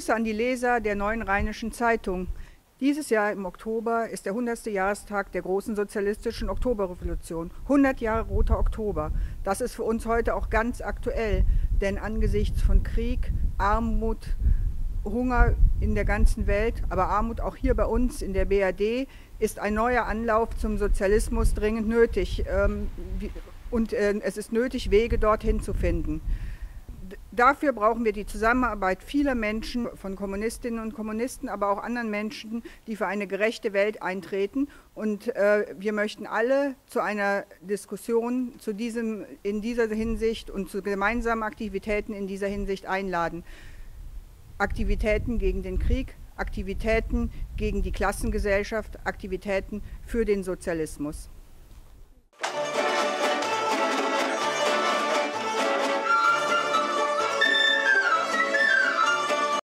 Grüße an die Leser der Neuen Rheinischen Zeitung. Dieses Jahr im Oktober ist der 100. Jahrestag der großen sozialistischen Oktoberrevolution. 100 Jahre Roter Oktober. Das ist für uns heute auch ganz aktuell, denn angesichts von Krieg, Armut, Hunger in der ganzen Welt, aber Armut auch hier bei uns in der BRD, ist ein neuer Anlauf zum Sozialismus dringend nötig. Ähm, und äh, es ist nötig, Wege dorthin zu finden. Dafür brauchen wir die Zusammenarbeit vieler Menschen, von Kommunistinnen und Kommunisten, aber auch anderen Menschen, die für eine gerechte Welt eintreten. Und äh, wir möchten alle zu einer Diskussion zu diesem, in dieser Hinsicht und zu gemeinsamen Aktivitäten in dieser Hinsicht einladen. Aktivitäten gegen den Krieg, Aktivitäten gegen die Klassengesellschaft, Aktivitäten für den Sozialismus.